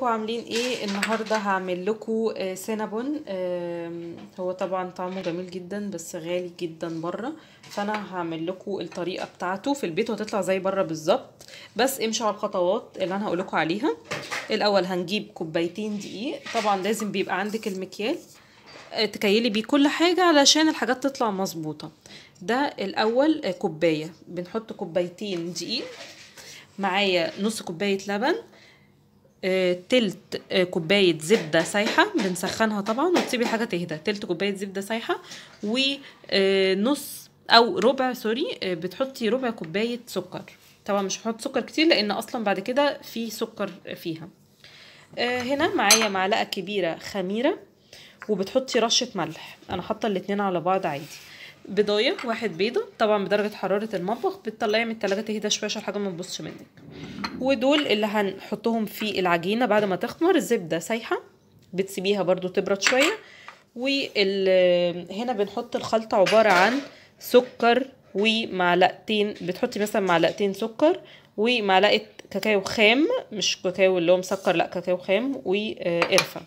ازيكم عاملين إيه؟ النهارده هعمل لكم آه، سينابون. هو طبعا طعمه جميل جدا بس غالي جدا بره. فأنا هعمل لكم الطريقة بتاعته في البيت وهتطلع زي بره بالظبط. بس امشوا على الخطوات اللي أنا هقول لكم عليها. الأول هنجيب كوبايتين دقيق. طبعا لازم بيبقى عندك المكيال. آه، تكيلي بيه كل حاجة علشان الحاجات تطلع مظبوطة. ده الأول آه، كوباية. بنحط كوبايتين دقيق. معايا نص كوباية لبن. تلت آه، كوباية زبدة سايحة بنسخنها طبعا وتسيبي الحاجة تهدى. تلت كوباية زبدة سايحة ونص أو ربع سوري آه، بتحطي ربع كوباية سكر. طبعا مش هحط سكر كتير لأن أصلا بعد كده في سكر فيها. آه، هنا معايا معلقة كبيرة خميرة وبتحطي رشة ملح. أنا حاطة الاتنين على بعض عادي. بيضاية واحد بيضة. طبعا بدرجة حرارة المطبخ بتطلعي من التلاجة تهدى شوية عشان الحاجة ما تبصش منك. ودول اللي هنحطهم في العجينة بعد ما تخمر. الزبدة سايحة بتسيبيها برضو تبرد شوية. وهنا بنحط الخلطة عبارة عن سكر ومعلقتين. بتحطي مثلا معلقتين سكر ومعلقة كاكاو خام. مش كاكاو اللي هو مسكر لا كاكاو خام وقرفة.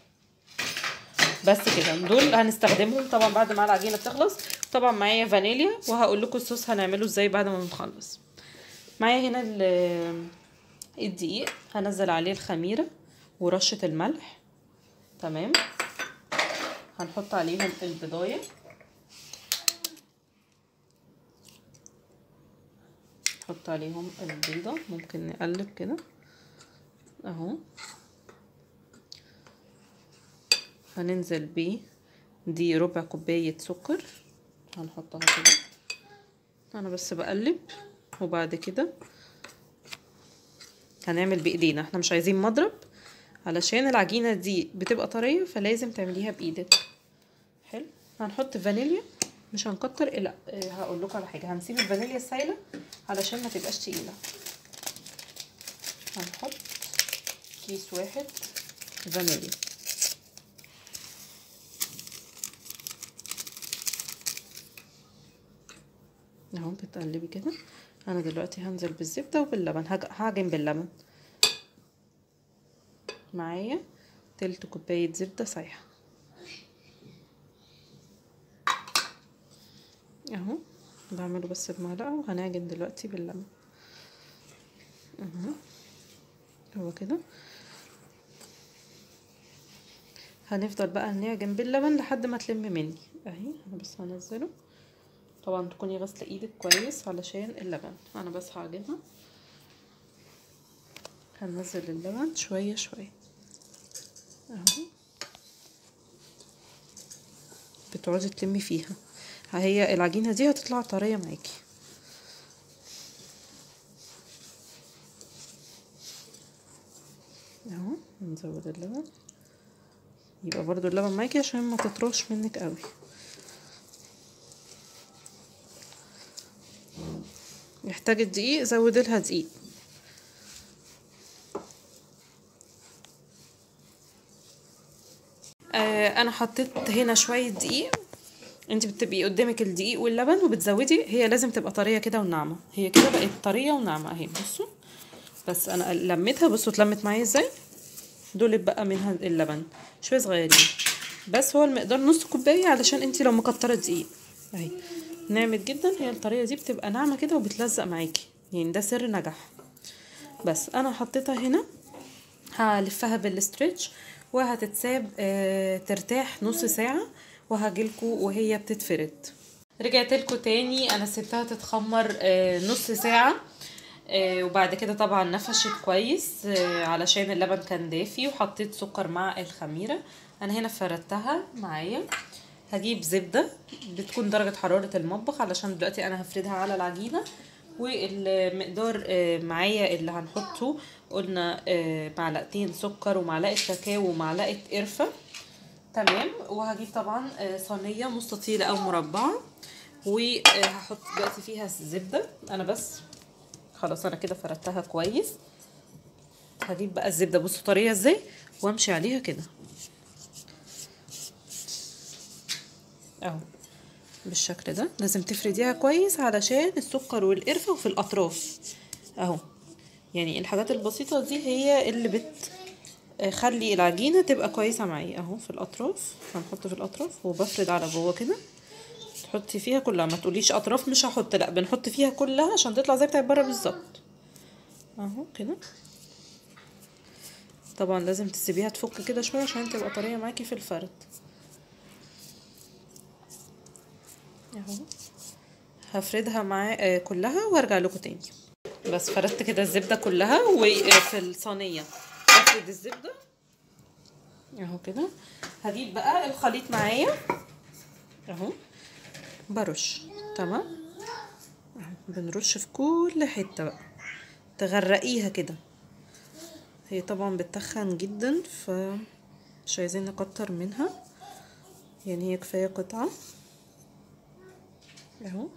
بس كده. دول هنستخدمهم طبعا بعد ما العجينة بتخلص. طبعا معايا فانيليا وهقول لكم الصوص هنعمله إزاي بعد ما نخلص. معايا هنا ال- الدقيق هنزل عليه الخميرة ورشة الملح. تمام؟ هنحط عليهم البضاية. نحط عليهم البيضة ممكن نقلب كده. أهو. هننزل بيه دي ربع كوباية سكر. هنحطها كده. أنا بس بقلب وبعد كده هنعمل بإيدينا. إحنا مش عايزين مضرب علشان العجينة دي بتبقى طرية فلازم تعمليها بإيدك. حلو. هنحط فانيليا. مش هنكتر لا آه هقول لكم على حاجة. هنسيب الفانيليا السايلة علشان ما تبقاش تقيلة. هنحط كيس واحد فانيليا. اهو بتقلبي كده أنا دلوقتي هنزل بالزبده وباللبن هعجن باللبن معايا تلت كوبايه زبده سايحه اهو بعمله بس بمعلقه وهنعجن دلوقتي باللبن اهو هو كده هنفضل بقى نعجن باللبن لحد ما تلم مني اهي أنا بس هنزله طبعا تكوني غاسله إيدك كويس علشان اللبن. أنا بس هعجنها. هنزل اللبن شوية شوية. أهو. بتقعدي تلمي فيها. هي العجينة دي هتطلع طرية معاكي. أهو نزود اللبن. يبقى برضو اللبن معاكي عشان ما تطرش منك قوي. محتاج الدقيق زود لها دقيق. آه أنا حطيت هنا شوية دقيق. أنت بتبقي قدامك الدقيق واللبن وبتزودي. هي لازم تبقى طرية كده وناعمة. هي كده بقت طرية وناعمة أهي. بصوا. بس أنا لميتها. بصوا اتلمت معايا إزاي؟ دول بقى منها اللبن. شوية صغيرين. بس هو المقدار نص كوباية علشان أنت لو مكترة دقيق أهي. ناعمت جدا. هي الطريقة دي بتبقى ناعمة كده وبتلزق معاكي. يعني ده سر نجاح. بس أنا حطيتها هنا. هلفها بالستريتش وهتتساب آه ترتاح نص ساعة وهجيلكوا وهي بتتفرد. رجعت لكم تاني. أنا سبتها تتخمر آه نص ساعة آه وبعد كده طبعا نفشت كويس علشان اللبن كان دافي وحطيت سكر مع الخميرة. أنا هنا فردتها معايا. هجيب زبدة بتكون درجة حرارة المطبخ علشان دلوقتي أنا هفردها على العجينة والمقدار آه، معايا اللي هنحطه قلنا آه، معلقتين سكر ومعلقة كاكاو ومعلقة قرفة. تمام؟ وهجيب طبعا آه، صينية مستطيلة أو مربعة. وهحط دلوقتي فيها الزبدة. أنا بس خلاص أنا كده فردتها كويس. هجيب بقى الزبدة. بصوا طرية إزاي؟ وأمشي عليها كده. اهو بالشكل ده. لازم تفرديها كويس علشان السكر والقرفة وفي الأطراف. أهو. يعني الحاجات البسيطة دي هي اللي بت آه، خلي العجينة تبقى كويسة معي. أهو في الأطراف. هنحط في الأطراف وبفرد على جوه كده. تحطي فيها كلها. ما تقوليش أطراف مش هحط. لا بنحط فيها كلها عشان تطلع زي بتاعت بره بالظبط. أهو كده. طبعا لازم تسيبيها تفك كده شوية عشان تبقى طرية معاكي في الفرد. اهو هفردها مع آه، كلها وارجع لكم تاني. بس فردت كده الزبدة كلها وفي الصينية. افرد الزبدة. اهو كده. هجيب بقى الخليط معايا. اهو. برش. تمام؟ بنرش في كل حتة بقى. تغرقيها كده. هي طبعا بتخن جدا فمش عايزين نكتر منها. يعني هي كفاية قطعة. اهو.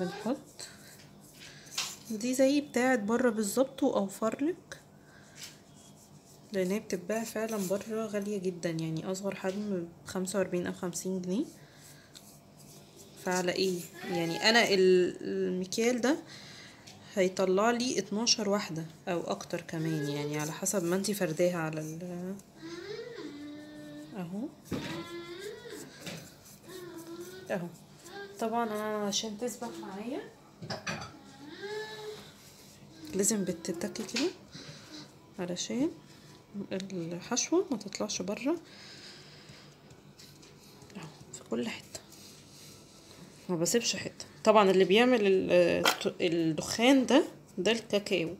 بنحط. دي زي بتاعت بره بالظبط وأوفر لك. لأن هي بتتباع فعلا بره غالية جدا يعني أصغر حجم بخمسة وأربعين أو خمسين جنيه. فعلى إيه؟ يعني أنا ال- المكيال ده هيطلع لي 12 واحدة أو أكتر كمان يعني على حسب ما أنتي فرداها على ال أهو. أهو. طبعا أنا عشان تثبت معايا. لازم بتتكي كده علشان الحشوة ما تطلعش بره. في كل حتة. ما بسيبش حتة. طبعا اللي بيعمل ال- الدخان ده ده الكاكاو.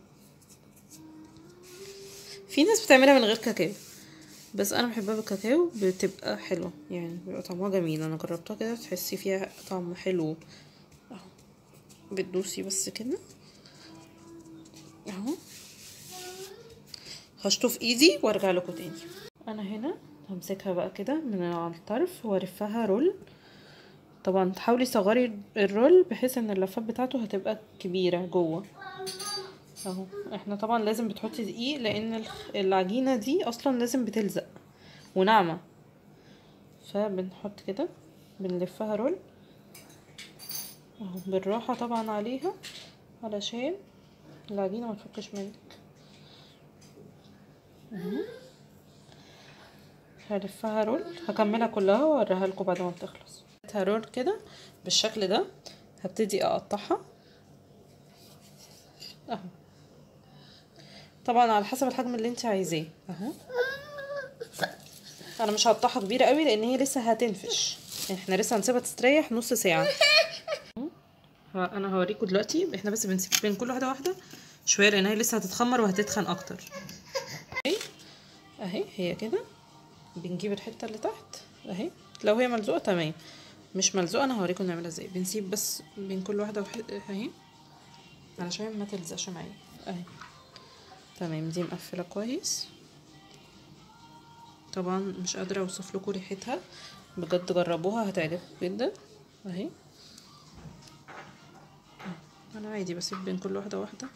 في ناس بتعملها من غير كاكاو. بس أنا بحبها بالكاكاو بتبقى حلوة. يعني بيبقى طعمها جميل. أنا جربتها كده تحسي فيها طعم حلو. اهو بتدوسي بس كده. أهو. هشطف إيدي وأرجع لكم تاني. أنا هنا همسكها بقى كده من على الطرف وألفها رول. طبعا تحاولي تصغري الرول بحيث إن اللفات بتاعته هتبقى كبيرة جوه. اهو. إحنا طبعا لازم بتحطي دقيق لأن العجينة دي أصلا لازم بتلزق وناعمة. فبنحط كده بنلفها roll. اهو بالراحة طبعا عليها علشان العجينة ما تفكش منك. اهو. هلفها roll هكملها كلها وأوريها لكم بعد ما تخلص roll كده بالشكل ده هبتدي أقطعها. اهو. طبعا على حسب الحجم اللي انت عايزاه. اهو أنا مش هقطعها كبيرة قوي لأن هي لسه هتنفش. إحنا لسه هنسيبها تستريح نص ساعة. أنا هوريكم دلوقتي. إحنا بس بنسيب بين كل واحدة واحدة شوية لأن هي لسه هتتخمر وهتتخن أكتر. أهي. أهي هي كده. بنجيب الحتة اللي تحت. أهي. لو هي ملزوقة تمام. مش ملزوقة أنا هوريكم نعملها إزاي. بنسيب بس بين كل واحدة. أهي. علشان ما تلزقش معايا. أهي. تمام دي مقفلة كويس. طبعا مش قادرة أوصف لكم ريحتها. بجد جربوها هتعجبكم جدا. أهي. أنا عادي بسيب بين كل واحدة واحدة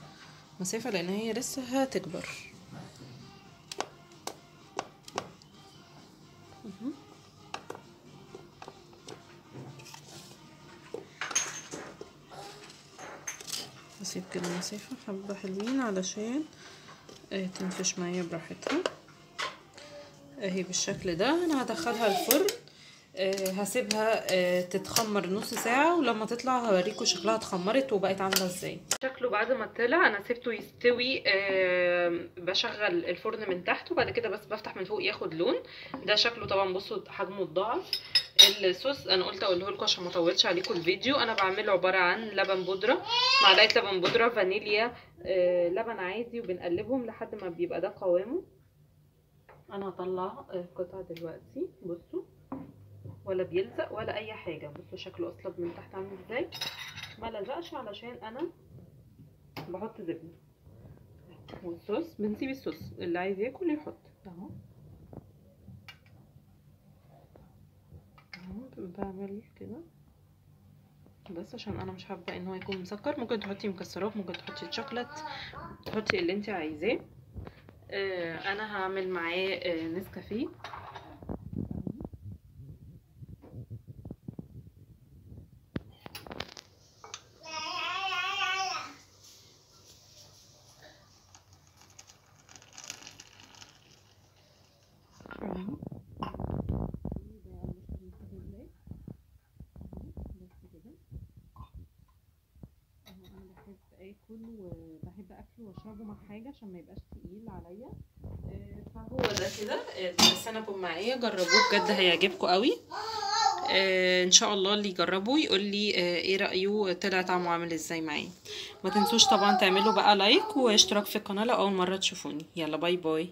مسافة لأن هي لسه هتكبر. بسيب كده مسافة. حبة حلوين علشان تنفش معايا براحتها. اهي بالشكل ده. أنا هدخلها الفرن. آه، هسيبها آه، تتخمر نص ساعة ولما تطلع هوريكم شكلها اتخمرت وبقت عاملة إزاي. شكله بعد ما طلع أنا سيبته يستوي بشغل الفرن من تحت وبعد كده بس بفتح من فوق ياخد لون. ده شكله طبعا بصوا حجمه اتضاعف الصوص أنا قلت اقوله لكم عشان ما اطولش عليكم الفيديو. أنا بعمله عبارة عن لبن بودرة معلقة لبن بودرة فانيليا آه، لبن عادي وبنقلبهم لحد ما بيبقى ده قوامه. أنا هطلع القطعه دلوقتي. بصوا ولا بيلزق ولا أي حاجة. بصوا شكله أصلب من تحت عامل إزاي. ما لزقش علشان أنا بحط زبدة. والصوص بنسيب الصوص. اللي عايز ياكل يحط. أهو اهو بعمل كده. بس عشان أنا مش حابة إن هو يكون مسكر. ممكن تحطي مكسرات ممكن تحطي شوكليت تحطي اللي انت عايزاه. آه أنا هعمل معاه نسكافيه اكل وبحب أكله وأشربه مع حاجة عشان ما يبقاش تقيل عليا. آه، فهو ده كده. السينابون معايا جربوه بجد هيعجبكم قوي. آه، إن شاء الله اللي يجربه يقول لي آه، إيه رأيه؟ طلع طعمه عامل إزاي معايا. ما تنسوش طبعا تعملوا بقى like واشتراك في القناة لو أول مرة تشوفوني. يلا bye bye.